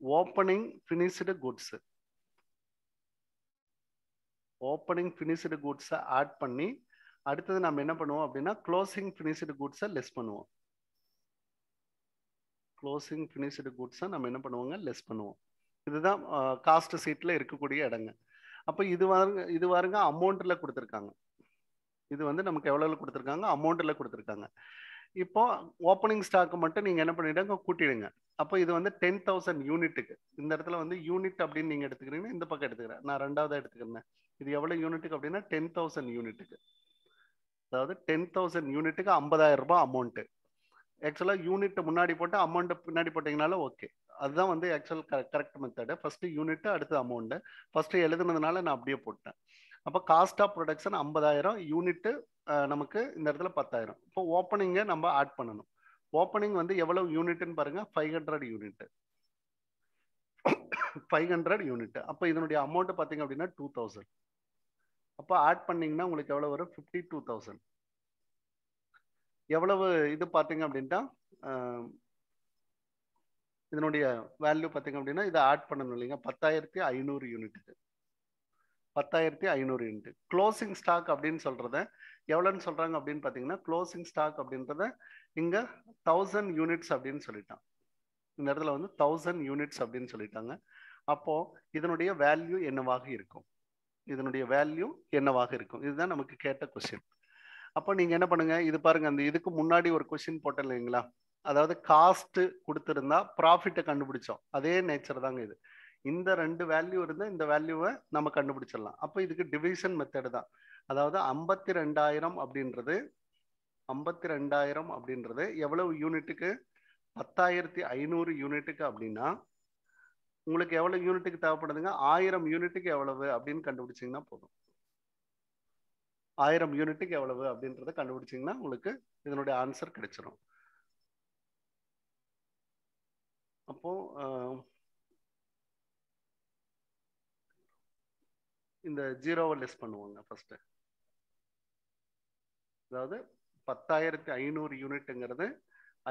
opening finished goods opening finished குட்ஸை add பண்ணி அடுத்தது நம்ம என்ன பண்ணுவோம் அப்படின்னா க்ளோசிங் ஃபினிஷ்டு குட்ஸை லெஸ் பண்ணுவோம். க்ளோசிங் ஃபினிஷ்டு குட்ஸை நம்ம என்ன பண்ணுவோங்க? லெஸ் பண்ணுவோம். இதுதான் காஸ்ட் சீட்டில் இருக்கக்கூடிய இடங்க. அப்போ இது வாருங்க இது வாருங்க அமௌண்ட்டில் கொடுத்துருக்காங்க. இது வந்து நமக்கு எவ்வளோ கொடுத்துருக்காங்க? அமௌண்ட்டில் கொடுத்துருக்காங்க. இப்போ ஓப்பனிங் ஸ்டாக் மட்டும் நீங்கள் என்ன பண்ணிடுங்க? கூட்டிடுங்க. அப்போ இது வந்து டென் தௌசண்ட் யூனிட்டுக்கு இந்த இடத்துல வந்து யூனிட் அப்படின்னு நீங்கள் எடுத்துக்கிறீங்கன்னா இந்த பக்கம் எடுத்துக்கிறேன். நான் ரெண்டாவது எடுத்துக்கிறேன். இது எவ்வளோ யூனிட்டுக்கு அப்படின்னா டென் தௌசண்ட் யூனிட்டுக்கு அதாவது டென் தௌசண்ட் யூனிட்டுக்கு ஐம்பதாயிரம் ரூபாய் அமௌண்ட்டு ஆக்சுவலாக யூனிட் முன்னாடி போட்டு அமௌண்ட்டு பின்னாடி போட்டிங்கனாலும் ஓகே அதுதான் வந்து actual correct method first unit அடுத்து அமௌண்ட்டு ஃபஸ்ட்டு எழுதுனதுனால நான் அப்படியே போட்டேன். அப்போ காஸ்ட் ஆஃப் ப்ரொடக்ஷன் ஐம்பதாயிரம் யூனிட்டு நமக்கு இந்த இடத்துல பத்தாயிரம். இப்போ ஓப்பனிங்கை நம்ம ஆட் பண்ணணும். ஓப்பனிங் வந்து எவ்வளவு யூனிட்னு பாருங்க five hundred unit five hundred unit அப்போ இதனுடைய அமௌண்ட் பார்த்தீங்க அப்படின்னா டூ தௌசண்ட் அப்போ ஆட் பண்ணிங்கன்னா உங்களுக்கு எவ்வளோ வரும்? ஃபிஃப்டி டூ தௌசண்ட் எவ்வளவு இது பார்த்தீங்க அப்படின்ட்டா இதனுடைய வேல்யூ பார்த்தீங்க அப்படின்னா இதை ஆட் பண்ணணும் இல்லைங்க. பத்தாயிரத்தி ஐநூறு யூனிட்டுக்கு பத்தாயிரத்தி ஐநூறு யூனிட் க்ளோசிங் ஸ்டாக் அப்படின்னு சொல்கிறத எவ்வளோன்னு சொல்கிறாங்க அப்படின்னு பார்த்தீங்கன்னா க்ளோசிங் ஸ்டாக் அப்படின்றத இங்கே தௌசண்ட் யூனிட்ஸ் அப்படின்னு சொல்லிட்டான். இந்த இடத்துல வந்து தௌசண்ட் யூனிட்ஸ் அப்படின்னு சொல்லிட்டாங்க. அப்போது இதனுடைய வேல்யூ என்னவாக இருக்கும்? இதனுடைய வேல்யூ என்னவாக இருக்கும்? இதுதான் நமக்கு கேட்ட கொஸ்டின் அப்போ நீங்கள் என்ன பண்ணுங்க? இது பாருங்க அந்த இதுக்கு முன்னாடி ஒரு கொஸ்டின் போட்டேன் இல்லைங்களா? அதாவது காஸ்ட் கொடுத்துருந்தா ப்ராஃபிட்டை கண்டுபிடிச்சோம். அதே நேச்சர் தாங்க இது. இந்த ரெண்டு வேல்யூ இருந்தால் இந்த வேல்யூவை நம்ம கண்டுபிடிச்சிடலாம். அப்போ இதுக்கு டிவிஷன் மெத்தடு தான். அதாவது ஐம்பத்தி ரெண்டாயிரம் அப்படின்றது ஐம்பத்தி ரெண்டாயிரம் அப்படின்றது எவ்வளவு யூனிட்டுக்கு பத்தாயிரத்தி ஐநூறு யூனிட்டுக்கு அப்படின்னா உங்களுக்கு எவ்வளவு யூனிட்டுக்கு தேவைப்படுதுங்க? ஆயிரம் யூனிட்டுக்கு எவ்வளவு அப்படின்னு கண்டுபிடிச்சிங்கன்னா போதும். ஆயிரம் யூனிட்டுக்கு எவ்வளவு அப்படின்றத கண்டுபிடிச்சிங்கன்னா உங்களுக்கு இதனுடைய ஆன்சர் கிடைச்சிடும் அப்போ இந்த ஜீரோவை லெஸ் பண்ணுவாங்க ஃபர்ஸ்ட் அதாவது பத்தாயிரத்தி ஐநூறு யூனிட்டுங்கிறது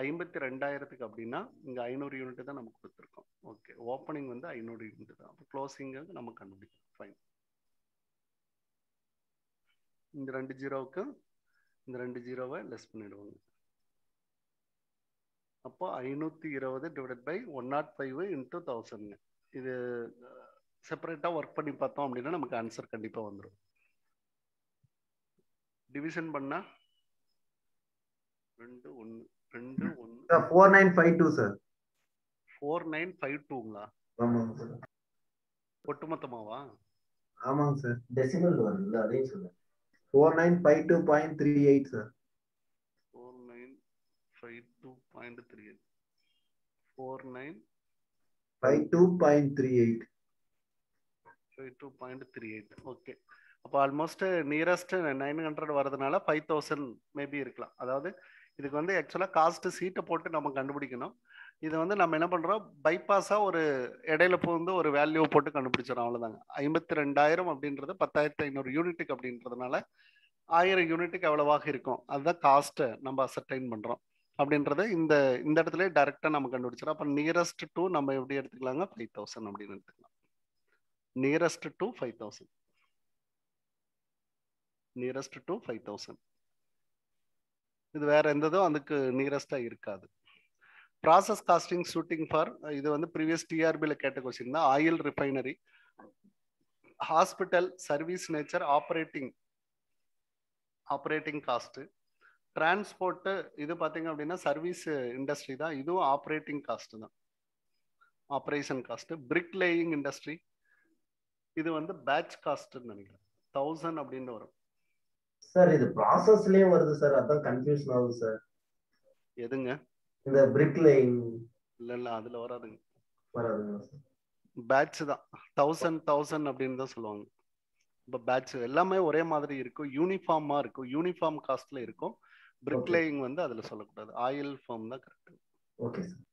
ஐம்பத்தி ரெண்டாயிரத்துக்கு அப்படின்னா இங்க ஐநூறு யூனிட் தான் நமக்கு கொடுத்துருக்கோம். ஓப்பனிங் வந்து ஐநூறு இருந்தது. அப்போ க்ளோசிங் நம்ம கண்டுபிடிக்கணும். ஃபைன் இந்த ரெண்டு ஜீரோவுக்கு இந்த ரெண்டு ஜீரோவை லெஸ் பண்ணிடுவாங்க. அப்போ ஐநூற்றி இருபது divided by one nought five into தௌசண்ட்ங்க இது செப்பரேட்டாக ஒர்க் பண்ணி பார்த்தோம் அப்படின்னா நமக்கு ஆன்சர் கண்டிப்பாக வந்துடும் டிவிஷன் பண்ணா ரெண்டு ஒன்று ரெண்டு ஒன்று four nine five two sir four nine five டூங்களா ஆமாங்க சார். ஒட்டுமொத்தமாவா? ஆமாங்க சார். டெசிமல் வருதுல்ல அதையும் சொல்லுங்க. Four nine five two point three eight sir. Four nine five two point three eight four nine five two point three eight five two point three eight okay அப்போ almost nearest nine hundred வரதுனால five thousand maybe இருக்கலாம். அதாவது இதுக்கு வந்து ஆக்சுவலாக cost சீட்டை போட்டு நம்ம கண்டுபிடிக்கணும். இது வந்து நம்ம என்ன பண்ணுறோம் பைபாஸாக ஒரு இடையில புகுந்து ஒரு வேல்யூ போட்டு கண்டுபிடிச்சிடும் அவ்வளோதாங்க ஐம்பத்தி ரெண்டாயிரம் அப்படின்றது பத்தாயிரத்தி ஐநூறு யூனிட்டுக்கு அப்படின்றதுனால ஆயிரம் யூனிட்டுக்கு எவ்வளவாக இருக்கும்? அதுதான் காஸ்ட்டை நம்ம அசர்டைன் பண்ணுறோம் அப்படின்றத இந்த இந்த இடத்துல டைரெக்டாக நம்ம கண்டுபிடிச்சிடும் அப்போ நியரஸ்ட் டு நம்ம எப்படி எடுத்துக்கலாங்க ஃபைவ் தௌசண்ட் அப்படின்னு எடுத்துக்கலாம். Nearest to five thousand nearest to five thousand இது வேற எந்ததும் அதுக்கு நியரஸ்டா இருக்காது. ப்ராசஸ் காஸ்டிங் ஷூட்டிங் ஃபார் இது வந்து ப்ரீவியஸ் டிஆர்பியில் கேட்ட கொஸ்டின் தான். Oil refinery hospital service nature operating operating cost transport இது பார்த்தீங்க அப்படின்னா சர்வீஸ் இண்டஸ்ட்ரி தான். இதுவும் ஆப்ரேட்டிங் காஸ்ட்டு தான். Operation cost brick laying industry இது வந்து பேட்ச் காஸ்ட்டுன்னு நினைக்கிறேன். தௌசண்ட் அப்படின்னு வரும். சார் இது ப்ராசஸ்லயே வருது சார். அதான் கன்ஃபியூஷன் ஆகுது சார். எதுங்க? இந்த பிரிக் லைன் இல்ல இல்ல அதுல வராதுங்க. வராதுங்களா சார்? பேட்ச் தான். தௌசண்ட் தௌசண்ட் அப்படின்னு தான் சொல்லுவாங்க. இப்போ பேட்ச் எல்லாமே ஒரே மாதிரி இருக்கும். யூனிஃபார்மா இருக்கும். யூனிஃபார்ம் காஸ்ட்ல இருக்கும். பிரிக் Okay. லேயிங் வந்து அதுல சொல்லக்கூடாது. ஆயில் ஃபார்ம் தான் correct okay sir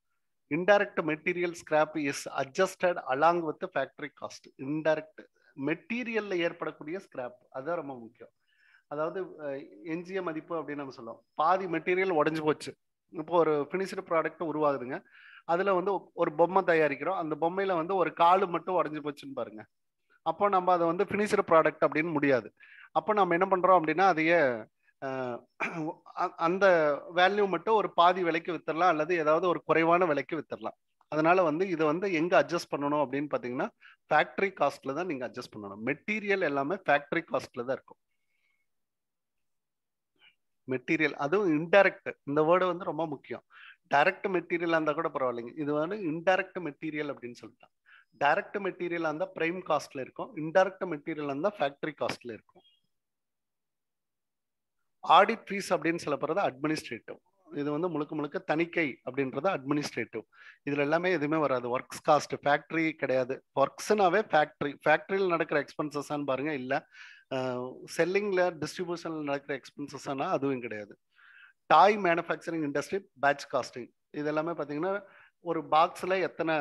indirect material scrap is adjusted along with factory cost indirect மெட்டீரியல்ல ஏற்படக்கூடிய ஸ்கிராப் அதுதான் ரொம்ப முக்கியம். அதாவது எஞ்சிய மதிப்பு அப்படின்னு நம்ம சொல்லுவோம். பாதி மெட்டீரியல் உடஞ்சி போச்சு. இப்போ ஒரு ஃபினிஷ்டு ப்ராடக்ட் உருவாகுதுங்க. அதில் வந்து ஒரு பொம்மை தயாரிக்கிறோம். அந்த பொம்மையில் வந்து ஒரு காலு மட்டும் உடஞ்சி போச்சுன்னு பாருங்க. அப்போ நம்ம அதை வந்து ஃபினிஷ்டு ப்ராடக்ட் அப்படின்னு முடியாது. அப்போ நம்ம என்ன பண்ணுறோம் அப்படின்னா அதையே அந்த வேல்யூ மட்டும் ஒரு பாதி விலைக்கு வித்துடலாம். அல்லது ஏதாவது ஒரு குறைவான விலைக்கு வித்துடலாம். அதனால வந்து இதை வந்து எங்க அட்ஜஸ்ட் பண்ணணும் அப்படின்னு பாத்தீங்கன்னா ஃபேக்டரி காஸ்ட்ல தான் நீங்க அட்ஜஸ்ட் பண்ணணும். மெட்டீரியல் எல்லாமே ஃபேக்டரி காஸ்ட்ல தான் இருக்கும். மெட்டீரியல் அதுவும் இன்டைரக்ட் இந்த வேர்டு வந்து ரொம்ப முக்கியம். டைரக்ட் மெட்டீரியல் இருந்தா கூட பரவாயில்லைங்க. இது வந்து இன்டைரக்ட் மெட்டீரியல் அப்படின்னு சொல்லிட்டான். டைரக்ட் மெட்டீரியல் இருந்தால் பிரைம் காஸ்ட்ல இருக்கும். இன்டைரக்ட் மெட்டீரியல் இருந்தால் ஃபேக்டரி காஸ்ட்ல இருக்கும். ஆடிட் ஃபீஸ் அப்படின்னு சொல்லப்படுறது அட்மினிஸ்ட்ரேட்டிவ் இது வந்து முழுக்க முழுக்க தணிக்கை அப்படின்றது அட்மினிஸ்ட்ரேட்டிவ் இதுல எல்லாமே எதுவுமே வராது. ஒர்க்ஸ் காஸ்ட் ஃபேக்டரி கிடையாது. ஒர்க்ஸ்னாவே ஃபேக்டரி ஃபேக்டரியில் நடக்கிற எக்ஸ்பென்சஸ்ஸான்னு பாருங்க. இல்ல செல்லிங்கில் டிஸ்ட்ரிபியூஷனில் நடக்கிற எக்ஸ்பென்சஸ்னா அதுவும் கிடையாது. Toy manufacturing industry batch costing இது எல்லாமே பார்த்தீங்கன்னா ஒரு பாக்ஸில் எத்தனை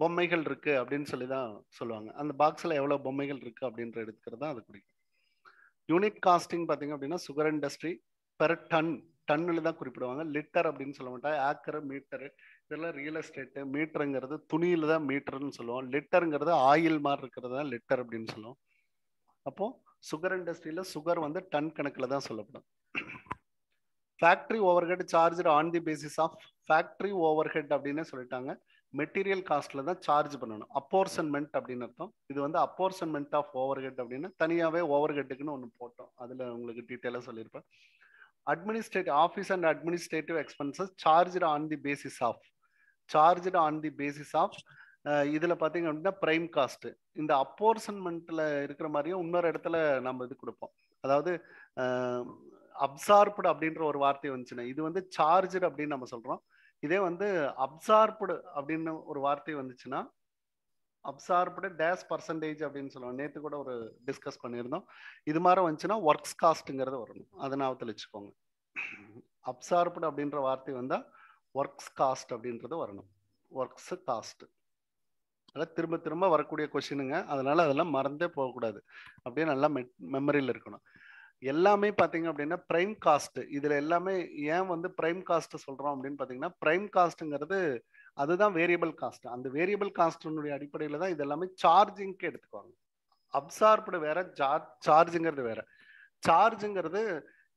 பொம்மைகள் இருக்குது அப்படின்னு சொல்லி தான் சொல்லுவாங்க. அந்த பாக்ஸில் எவ்வளோ பொம்மைகள் இருக்குது அப்படின்ற எடுத்துக்கிறது தான் அது குறிக்கும் யூனிட் காஸ்டிங் பார்த்தீங்க அப்படின்னா சுகர் இண்டஸ்ட்ரி பெர் டன் டன்னில் தான் குறிப்பிடுவாங்க. லிட்டர் அப்படின்னு சொல்ல மாட்டாங்க ஏக்கர் மீட்டர் இதெல்லாம் ரியல் எஸ்டேட்டு மீட்டருங்கிறது துணியில் தான் மீட்டர்னு சொல்லுவோம். லிட்டருங்கிறது ஆயில் மாதிரி இருக்கிறது தான் லிட்டர் அப்படின்னு சொல்லுவோம். அப்போது சுகர் இண்டஸ்ட்ரியில சுகர் வந்து டன் கணக்கில் தான் சொல்லப்படும். Factory overhead charge on the basis of factory overhead அப்படின்னு சொல்லிட்டாங்க. மெட்டீரியல் காஸ்ட்ல தான் சார்ஜ் பண்ணணும். அப்போர்சன்மெண்ட் அப்படின்னு அர்த்தம். இது வந்து அப்போர்சன்மெண்ட் ஆஃப் ஓவர் ஹெட் அப்படின்னு தனியாகவே ஓவர் ஹெட்டுக்குன்னு ஒன்று போட்டோம். அதில் உங்களுக்கு டீட்டெயிலாக சொல்லியிருப்பேன். Administrative office and administrative expenses charge on the basis of charge on the basis of இதில் பார்த்தீங்க அப்படின்னா ப்ரைம் காஸ்ட்டு இந்த அப்போர்சன்மெண்ட்டில் இருக்கிற மாதிரியும் இன்னொரு இடத்துல நம்ம இது கொடுப்போம். அதாவது அப்சார்ப்டு அப்படின்ற ஒரு வார்த்தை வந்துச்சுன்னா இது வந்து சார்ஜர் அப்படின்னு நம்ம சொல்கிறோம் இதே வந்து அப்சார்ப்டு அப்படின்னு ஒரு வார்த்தை வந்துச்சுன்னா அப்சார்ப்டு டேஸ் பர்சன்டேஜ் அப்படின்னு சொல்லுவோம். நேற்று கூட ஒரு டிஸ்கஸ் பண்ணியிருந்தோம். இது மாதிரி வந்துச்சுன்னா ஒர்க்ஸ் காஸ்ட்டுங்கிறது வரணும் அதை ஞாபகத்தில் வச்சுக்கோங்க. அப்சார்ப்டு அப்படின்ற வார்த்தை வந்தால் ஒர்க்ஸ் காஸ்ட் அப்படின்றது வரணும். ஒர்க்ஸ் காஸ்ட்டு அதெல்லாம் திரும்ப திரும்ப வரக்கூடிய கொஷினுங்க அதனால அதெல்லாம் மறந்தே போகக்கூடாது. அப்படியே நல்லா மெ மெமரியில் இருக்கணும். எல்லாமே பார்த்தீங்க அப்படின்னா ப்ரைம் காஸ்ட் இதில் எல்லாமே ஏன் வந்து ப்ரைம் காஸ்ட் சொல்கிறோம் அப்படின்னு பார்த்தீங்கன்னா ப்ரைம் காஸ்ட்டுங்கிறது அதுதான் வேரியபிள் காஸ்ட் அந்த வேரியபிள் காஸ்டினுடைய அடிப்படையில் தான் இது எல்லாமே சார்ஜிங்க்கு எடுத்துக்குவாங்க. அப்சார்ப்டு வேற சார்ஜுங்கிறது வேற. சார்ஜுங்கிறது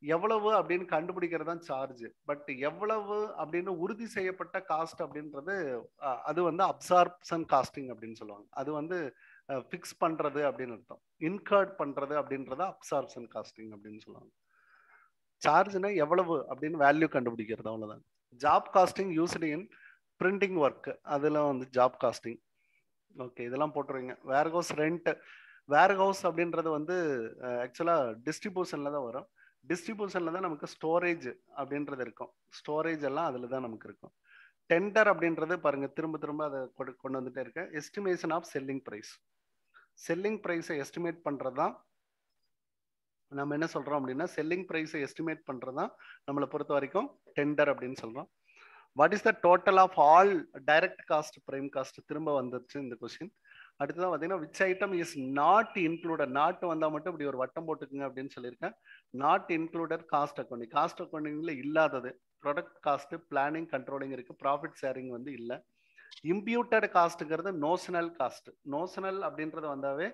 எவ்வளவு அப்படின்னு கண்டுபிடிக்கிறது தான் சார்ஜ் பட் எவ்வளவு அப்படின்னு உறுதி செய்யப்பட்ட காஸ்ட் அப்படின்றது அது வந்து அப்சார்ப்ஷன் காஸ்டிங் அப்படின்னு சொல்லுவாங்க. அது வந்து ஃபிக்ஸ் பண்றது அப்படின்னு அர்த்தம். இன்கர்ட் பண்றது அப்படின்றத அப்சார்ப்ஷன் காஸ்டிங் அப்படின்னு சொல்லுவாங்க. சார்ஜ்னா எவ்வளவு அப்படின்னு வேல்யூ கண்டுபிடிக்கிறது அவ்வளோதான் job costing used in printing work அதெல்லாம் வந்து ஜாப் காஸ்டிங் ஓகே இதெல்லாம் போட்டுருவீங்க. Warehouse rent warehouse அப்படின்றது வந்து ஆக்சுவலாக டிஸ்ட்ரிபியூஷனில் தான் வரும். டிஸ்ட்ரிபியூஷன்ல தான் நமக்கு ஸ்டோரேஜ் அப்படின்றது இருக்கும். ஸ்டோரேஜ் எல்லாம் அதில் தான் நமக்கு இருக்கும். டெண்டர் அப்படின்றது பாருங்க திரும்ப திரும்ப அதை கொண்டு வந்துட்டே இருக்கு. Estimation of selling price selling ப்ரைஸை எஸ்டிமேட் பண்றது தான் நம்ம என்ன சொல்றோம் அப்படின்னா செல்லிங் ப்ரைஸை எஸ்டிமேட் பண்றது தான் நம்மளை பொறுத்த வரைக்கும் டெண்டர் அப்படின்னு சொல்றோம். What is the total of all direct cost prime cost திரும்ப வந்துருச்சு இந்த கொஸ்டின் அடுத்ததான் பார்த்தீங்கன்னா which item is not included not வந்தால் மட்டும் இப்படி ஒரு வட்டம் போட்டுக்குங்க அப்படின்னு சொல்லியிருக்கேன். Not included cost accounting cost அக்கௌண்டிங்கில் இல்லாதது ப்ராடக்ட் காஸ்ட்டு பிளானிங் கண்ட்ரோலிங் இருக்குது ப்ராஃபிட் ஷேரிங் வந்து இல்லை. இம்பியூட்டட் காஸ்ட்டுங்கிறது நோஷனல் காஸ்ட் நோஷனல் அப்படின்றது வந்தாவே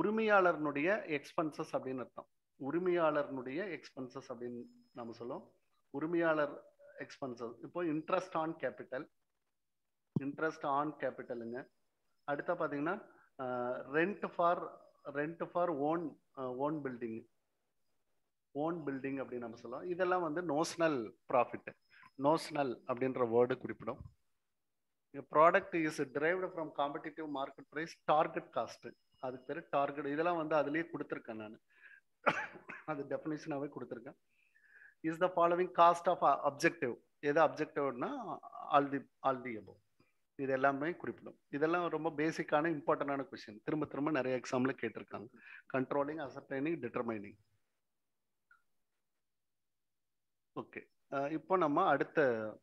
உரிமையாளர்னுடைய எக்ஸ்பென்சஸ் அப்படின்னு அர்த்தம். உரிமையாளர்னுடைய எக்ஸ்பென்சஸ் அப்படின்னு நம்ம சொல்லுவோம். உரிமையாளர் எக்ஸ்பென்சஸ் இப்போ interest on capital interest on கேபிட்டலுங்க அடுத்த பார்த்தீங்கன்னா rent for rent for own own building own building அப்படின்னு நம்ம சொல்லலாம். இதெல்லாம் வந்து நோஷனல் ப்ராஃபிட் நோஷனல் அப்படின்ற வேர்டு குறிப்பிடும். Product is derived from competitive market price target cost அதுக்கு பேர் டார்கெட் இதெல்லாம் வந்து அதுலேயே கொடுத்துருக்கேன் நான். அது டெஃபினேஷனாகவே கொடுத்துருக்கேன். Is the following cost of objective எது அப்ஜெக்டிவ்னா all the all the above இது எல்லாமே குறிப்பிடும். இதெல்லாம் ரொம்ப பேசிக்கான இம்பார்ட்டண்டான கொஸ்டின் திரும்ப திரும்ப நிறைய எக்ஸாம்ல கேட்டிருக்காங்க. கண்ட்ரோலிங் அசர்டைனிங் டிட்டர்மைனிங் ஓகே இப்போ நம்ம அடுத்த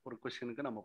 ஒரு கொஸ்டினுக்கு நம்ம